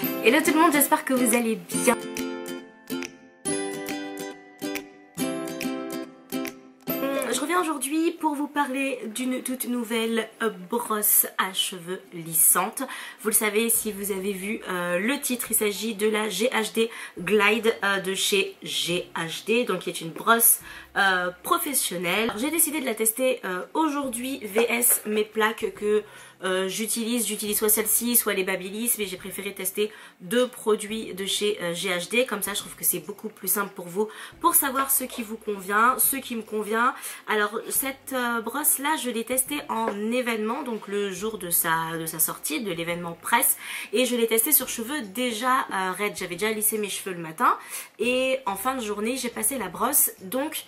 Hello tout le monde, j'espère que vous allez bien. Hum, je reviens aujourd'hui pour vous parler d'une toute nouvelle euh, brosse à cheveux lissante. Vous le savez si vous avez vu euh, le titre, il s'agit de la GHD Glide euh, de chez GHD, donc qui est une brosse professionnelle. J'ai décidé de la tester aujourd'hui VS mes plaques que euh, j'utilise, j'utilise soit celle-ci, soit les Babyliss, mais j'ai préféré tester deux produits de chez GHD. Euh, Comme ça, je trouve que c'est beaucoup plus simple pour vous, pour savoir ce qui vous convient, ce qui me convient. Alors, cette euh, brosse-là, je l'ai testée en événement, donc le jour de sa, de sa sortie, de l'événement presse. Et je l'ai testée sur cheveux déjà raides. J'avais déjà lissé mes cheveux le matin. Et en fin de journée, j'ai passé la brosse. Donc,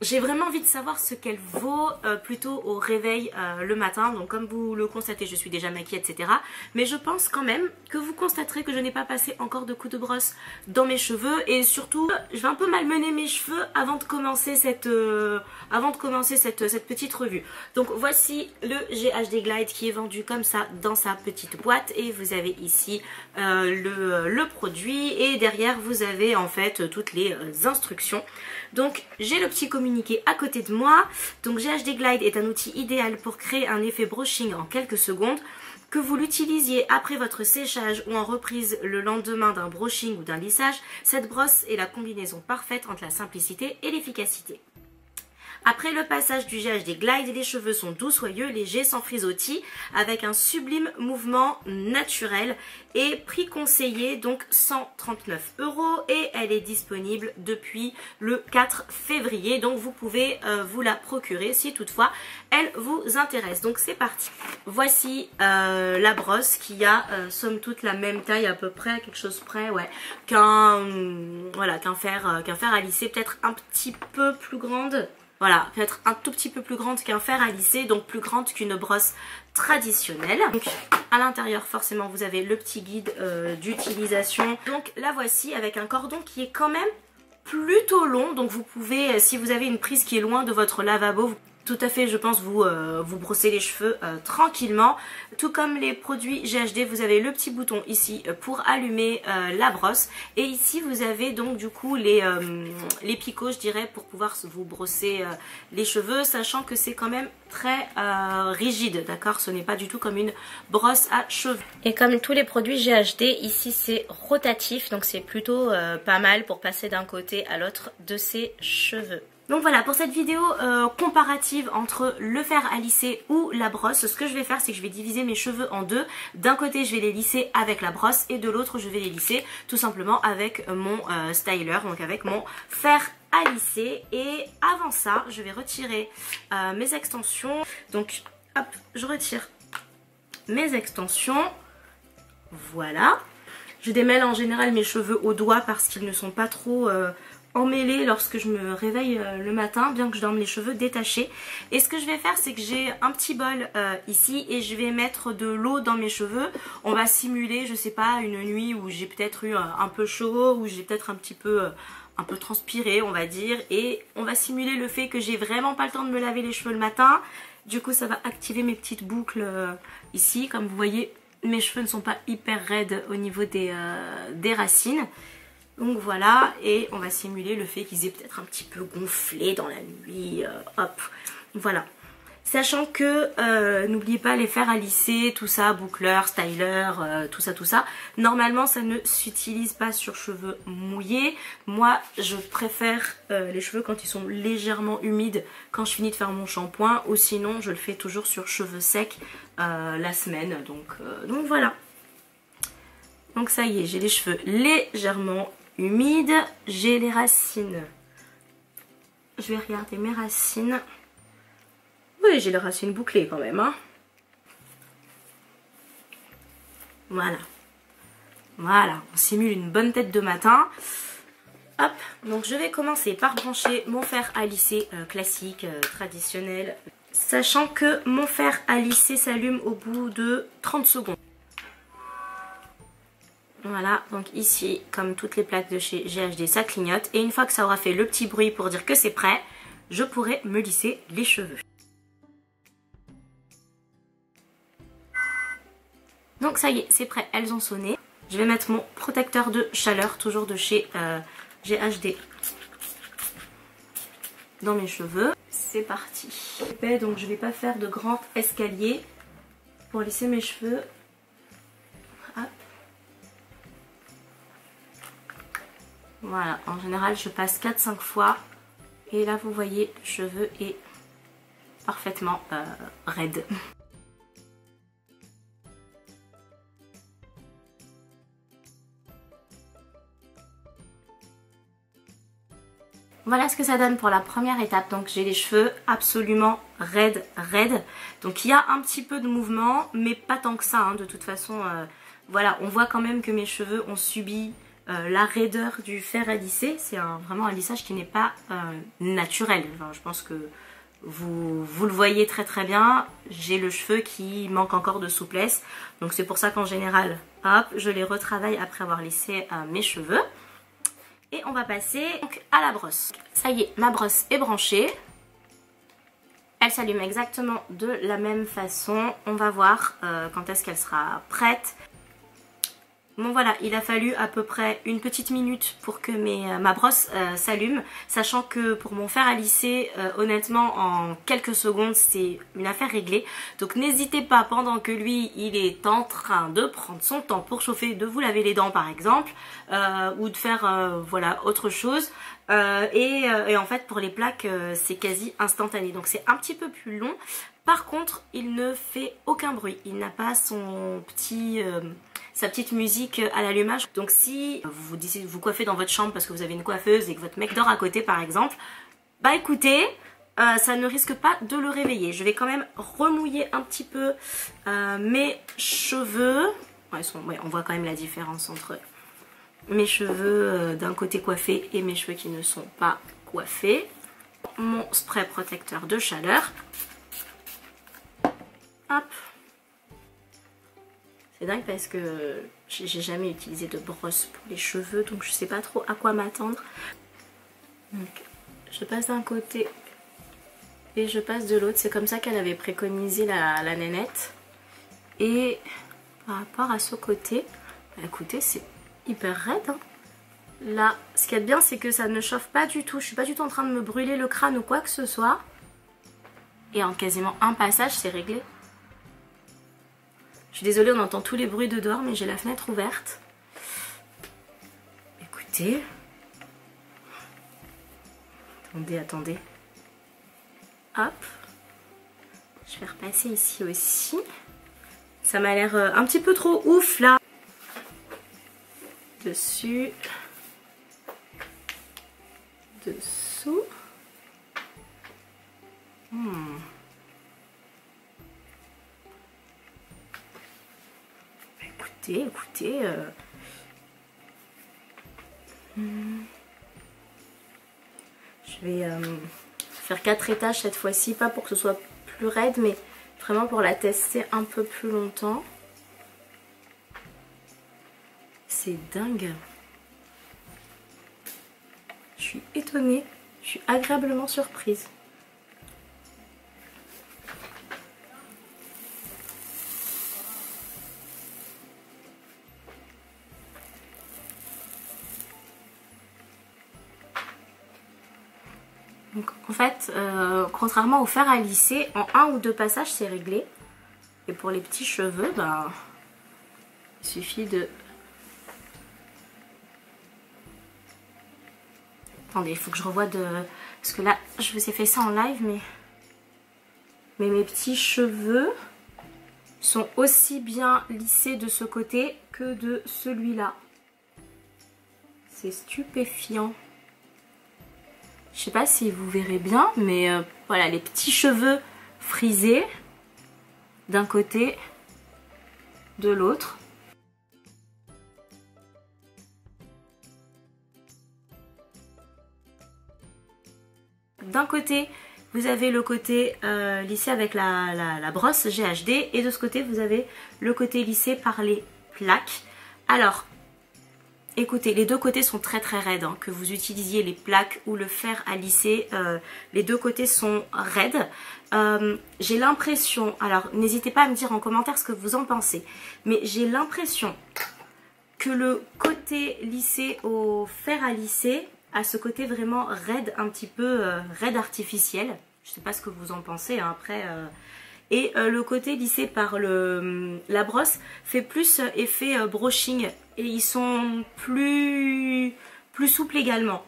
j'ai vraiment envie de savoir ce qu'elle vaut euh, plutôt au réveil euh, le matin. Donc comme vous le constatez, je suis déjà maquillée, etc. Mais je pense quand même que vous constaterez que je n'ai pas passé encore de coups de brosse dans mes cheveux. Et surtout, je vais un peu malmener mes cheveux avant de commencer cette, euh, avant de commencer cette, cette petite revue. Donc voici le GHD Glide qui est vendu comme ça dans sa petite boîte. Et vous avez ici le, le produit. Et derrière, vous avez en fait toutes les instructions. Donc j'ai le petit communiqué à côté de moi. Donc GHD Glide est un outil idéal pour créer un effet brushing en quelques secondes. Que vous l'utilisiez après votre séchage ou en reprise le lendemain d'un brushing ou d'un lissage, cette brosse est la combinaison parfaite entre la simplicité et l'efficacité. Après le passage du GHD Glide, les cheveux sont doux, soyeux, légers, sans frisottis, avec un sublime mouvement naturel et prix conseillé donc 139 euros et elle est disponible depuis le 4 février donc vous pouvez euh, vous la procurer si toutefois elle vous intéresse. Donc c'est parti. Voici euh, la brosse qui a euh, somme toute la même taille à peu près quelque chose près ouais qu'un voilà qu'un fer fer à lisser peut-être un petit peu plus grande. Voilà, peut-être un tout petit peu plus grande qu'un fer à lisser, donc plus grande qu'une brosse traditionnelle. À l'intérieur forcément vous avez le petit guide euh, d'utilisation. Donc la voici avec un cordon qui est quand même plutôt long. Donc vous pouvez, si vous avez une prise qui est loin de votre lavabo, tout à fait, je pense, vous, euh, vous brosser les cheveux euh, tranquillement. Tout comme les produits GHD, vous avez le petit bouton ici euh, pour allumer la brosse. Et ici, vous avez donc du coup les, les picots, je dirais, pour pouvoir vous brosser les cheveux, sachant que c'est quand même très rigide, d'accord? Ce n'est pas du tout comme une brosse à cheveux. Et comme tous les produits GHD, ici c'est rotatif, donc c'est plutôt pas mal pour passer d'un côté à l'autre de ses cheveux. Donc voilà, pour cette vidéo euh, comparative entre le fer à lisser ou la brosse, ce que je vais faire, c'est que je vais diviser mes cheveux en deux. D'un côté, je vais les lisser avec la brosse et de l'autre, je vais les lisser tout simplement avec mon euh, styler, donc avec mon fer à lisser. Et avant ça, je vais retirer euh, mes extensions. Donc, hop, je retire mes extensions. Voilà. Je démêle en général mes cheveux au doigt parce qu'ils ne sont pas trop emmêlée lorsque je me réveille euh, le matin, bien que je dorme les cheveux détachés. Et ce que je vais faire, c'est que j'ai un petit bol euh, ici et je vais mettre de l'eau dans mes cheveux. On va simuler, je sais pas, une nuit où j'ai peut-être eu un, peu chaud, où j'ai peut-être un petit peu... Euh, un peu transpiré on va dire et on va simuler le fait que j'ai vraiment pas le temps de me laver les cheveux le matin du coup ça va activer mes petites boucles ici comme vous voyez mes cheveux ne sont pas hyper raides au niveau des racines donc voilà, et on va simuler le fait qu'ils aient peut-être un petit peu gonflé dans la nuit. Euh, hop, voilà. Sachant que, euh, n'oubliez pas les fers à lisser, tout ça, boucleur, styler, euh, tout ça, tout ça. Normalement, ça ne s'utilise pas sur cheveux mouillés. Moi, je préfère les cheveux quand ils sont légèrement humides quand je finis de faire mon shampoing. Ou sinon, je le fais toujours sur cheveux secs la semaine. Donc, donc voilà. Donc ça y est, j'ai les cheveux légèrement humide. J'ai les racines. Je vais regarder mes racines. Oui, j'ai les racines bouclées quand même. Hein. Voilà. Voilà, on simule une bonne tête de matin. Hop, donc je vais commencer par brancher mon fer à lisser euh, classique, euh, traditionnel. Sachant que mon fer à lisser s'allume au bout de 30 secondes. Voilà, donc ici, comme toutes les plaques de chez GHD, ça clignote. Et une fois que ça aura fait le petit bruit pour dire que c'est prêt, je pourrai me lisser les cheveux. Donc ça y est, c'est prêt, elles ont sonné. Je vais mettre mon protecteur de chaleur, toujours de chez GHD, dans mes cheveux. C'est parti. Donc je vais pas faire de grand escalier pour lisser mes cheveux. Voilà, en général je passe 4-5 fois. Et là vous voyez, le cheveu est parfaitement euh, raide. Voilà ce que ça donne pour la première étape. Donc j'ai les cheveux absolument raides, raides. Donc il y a un petit peu de mouvement, mais pas tant que ça. Hein. De toute façon, euh, voilà, on voit quand même que mes cheveux ont subi euh, la raideur du fer à lisser. C'est vraiment un lissage qui n'est pas euh, naturel. je pense que vous, le voyez très très bien. J'ai le cheveu qui manque encore de souplesse. Donc c'est pour ça qu'en général, hop, je les retravaille après avoir lissé mes cheveux. Et on va passer à la brosse. Ça y est, ma brosse est branchée. Elle s'allume exactement de la même façon. On va voir euh, quand est-ce qu'elle sera prête. Bon voilà, il a fallu à peu près une petite minute pour que euh, ma brosse euh, s'allume, sachant que pour mon fer à lisser, euh, honnêtement, en quelques secondes, c'est une affaire réglée. Donc n'hésitez pas, pendant que lui, il est en train de prendre son temps pour chauffer, de vous laver les dents par exemple, ou de faire voilà autre chose. Et, en fait, pour les plaques, c'est quasi instantané. Donc c'est un petit peu plus long. Par contre, il ne fait aucun bruit. Il n'a pas son petit sa petite musique à l'allumage. Donc si vous vous, vous coiffez dans votre chambre parce que vous avez une coiffeuse et que votre mec dort à côté par exemple, bah écoutez, euh, ça ne risque pas de le réveiller. Je vais quand même remouiller un petit peu euh, mes cheveux. on voit quand même la différence entre mes cheveux euh, d'un côté coiffés et mes cheveux qui ne sont pas coiffés. Mon spray protecteur de chaleur. Hop, c'est dingue parce que j'ai jamais utilisé de brosse pour les cheveux donc je sais pas trop à quoi m'attendre. Donc je passe d'un côté et je passe de l'autre. C'est comme ça qu'elle avait préconisé la, nénette. Et par rapport à ce côté, bah, écoutez c'est hyper raide. Hein. Là, ce qui est bien c'est que ça ne chauffe pas du tout. Je suis pas du tout en train de me brûler le crâne ou quoi que ce soit. Et en quasiment un passage c'est réglé. Suis désolée, on entend tous les bruits de dehors, mais j'ai la fenêtre ouverte. Écoutez. Attendez, attendez. Hop. Je vais repasser ici aussi. Ça m'a l'air euh, un petit peu trop ouf là. Dessus. Dessous. Hmm. Écoutez. Euh, hmm. Je vais euh, faire quatre étages cette fois-ci, pas pour que ce soit plus raide, mais vraiment pour la tester un peu plus longtemps. C'est dingue. Je suis étonnée, je suis agréablement surprise. Fait, euh, contrairement au fer à lisser, en un ou deux passages c'est réglé. Et pour les petits cheveux, ben, il suffit de... Attendez, il faut que je revoie de... Parce que là, je vous ai fait ça en live, mais... Mais mes petits cheveux sont aussi bien lissés de ce côté que de celui-là. C'est stupéfiant. Je sais pas si vous verrez bien, mais euh, voilà, les petits cheveux frisés d'un côté, de l'autre. D'un côté, vous avez le côté euh, lissé avec la, la, brosse GHD et de ce côté, vous avez le côté lissé par les plaques. Alors, Écoutez, les deux côtés sont très très raides, hein. que vous utilisiez les plaques ou le fer à lisser, euh, les deux côtés sont raides. Euh, j'ai l'impression, alors n'hésitez pas à me dire en commentaire ce que vous en pensez, mais j'ai l'impression que le côté lissé au fer à lisser a ce côté vraiment raide, un petit peu euh, raide artificiel. Je sais pas ce que vous en pensez hein, après. Et le côté lissé par le, la brosse fait plus effet brushing et ils sont plus, plus souples également.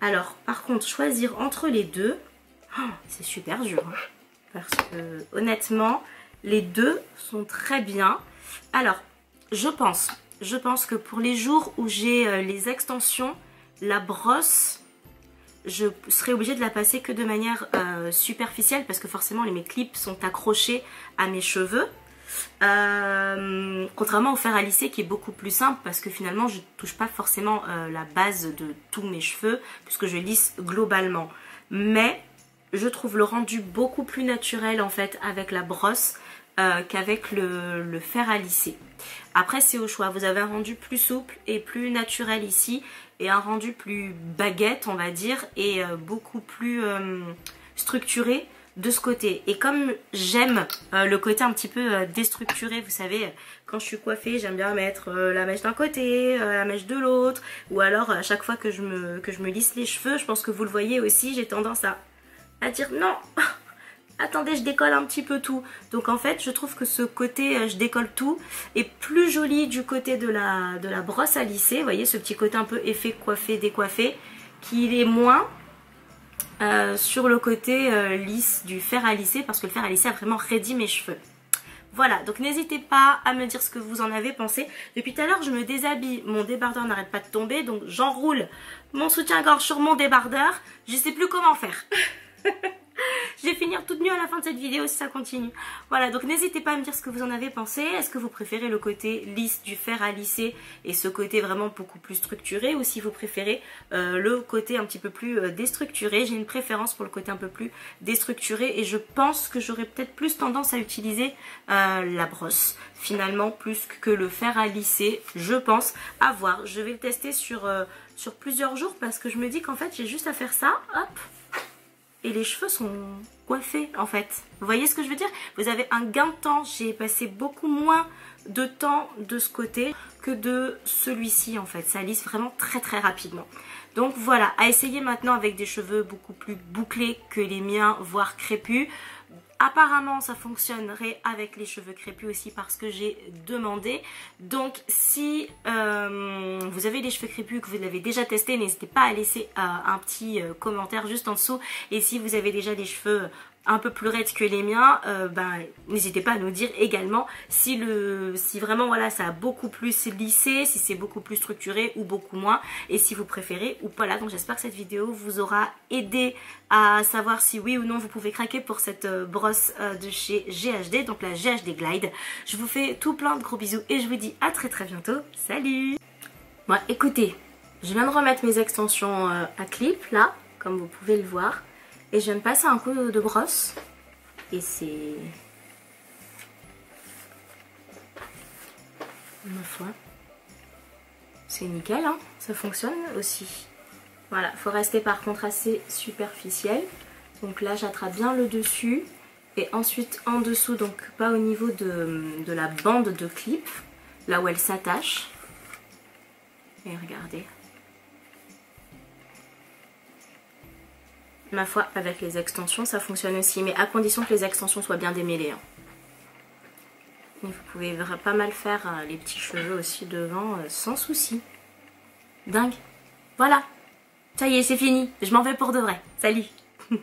Alors, par contre, choisir entre les deux, oh, c'est super dur. Hein. parce que, honnêtement, les deux sont très bien. Alors, je pense, je pense que pour les jours où j'ai les extensions, la brosse, je serai obligée de la passer que de manière euh, superficielle parce que forcément mes clips sont accrochés à mes cheveux. Euh, contrairement au fer à lisser qui est beaucoup plus simple parce que finalement je ne touche pas forcément euh, la base de tous mes cheveux puisque je lisse globalement. Mais je trouve le rendu beaucoup plus naturel en fait avec la brosse qu'avec le, le, fer à lisser. Après c'est au choix, vous avez un rendu plus souple et plus naturel ici et un rendu plus baguette on va dire et euh, beaucoup plus euh, structuré de ce côté. Et comme j'aime euh, le côté un petit peu déstructuré, vous savez, quand je suis coiffée, j'aime bien mettre la mèche d'un côté, la mèche de l'autre, ou alors à chaque fois que je, me, lisse les cheveux, je pense que vous le voyez aussi, j'ai tendance à, à dire non, attendez je décolle un petit peu tout. Donc en fait je trouve que ce côté euh, je décolle tout est plus joli du côté de la, de la brosse à lisser. Vous voyez ce petit côté un peu effet coiffé décoiffé qui est moins euh, sur le côté euh, lisse du fer à lisser parce que le fer à lisser a vraiment raidi mes cheveux. Voilà, donc n'hésitez pas à me dire ce que vous en avez pensé. Depuis tout à l'heure, je me déshabille, mon débardeur n'arrête pas de tomber, donc j'enroule mon soutien-gorge sur mon débardeur. Je sais plus comment faire. Je vais finir toute nue à la fin de cette vidéo si ça continue. Voilà, donc n'hésitez pas à me dire ce que vous en avez pensé. Est-ce que vous préférez le côté lisse du fer à lisser et ce côté vraiment beaucoup plus structuré ou si vous préférez euh, le côté un petit peu plus euh, déstructuré? J'ai une préférence pour le côté un peu plus déstructuré et je pense que j'aurais peut-être plus tendance à utiliser euh, la brosse finalement plus que le fer à lisser, je pense. À voir, je vais le tester sur, sur plusieurs jours parce que je me dis qu'en fait j'ai juste à faire ça, hop, et les cheveux sont coiffés en fait. Vous voyez ce que je veux dire? Vous avez un gain de temps. J'ai passé beaucoup moins de temps de ce côté que de celui-ci en fait. Ça lisse vraiment très très rapidement. Donc voilà, à essayer maintenant avec des cheveux beaucoup plus bouclés que les miens, voire crépus. Apparemment, ça fonctionnerait avec les cheveux crépus aussi parce que j'ai demandé. Donc, si euh, vous avez des cheveux crépus que vous l'avez déjà testé, n'hésitez pas à laisser euh, un petit euh, commentaire juste en dessous. Et si vous avez déjà des cheveux un peu plus raides que les miens, euh, ben, n'hésitez pas à nous dire également si, le, si vraiment voilà, ça a beaucoup plus lissé, si c'est beaucoup plus structuré ou beaucoup moins, et si vous préférez ou pas là. Donc j'espère que cette vidéo vous aura aidé à savoir si oui ou non vous pouvez craquer pour cette euh, brosse euh, de chez GHD, donc la GHD Glide. Je vous fais tout plein de gros bisous et je vous dis à très très bientôt. Salut Bon écoutez, je viens de remettre mes extensions à clip là, comme vous pouvez le voir. Et je de passer un coup de brosse. Et c'est... Ma foi. C'est nickel, hein ça fonctionne aussi. Voilà, faut rester par contre assez superficiel. Donc là, j'attrape bien le dessus. Et ensuite en dessous, donc pas au niveau de, de la bande de clip, là où elle s'attache. Et regardez, Ma foi, avec les extensions, ça fonctionne aussi, mais à condition que les extensions soient bien démêlées. Hein. vous pouvez pas mal faire euh, les petits cheveux aussi devant, euh, sans souci. Dingue. Voilà. Ça y est, c'est fini. Je m'en vais pour de vrai. Salut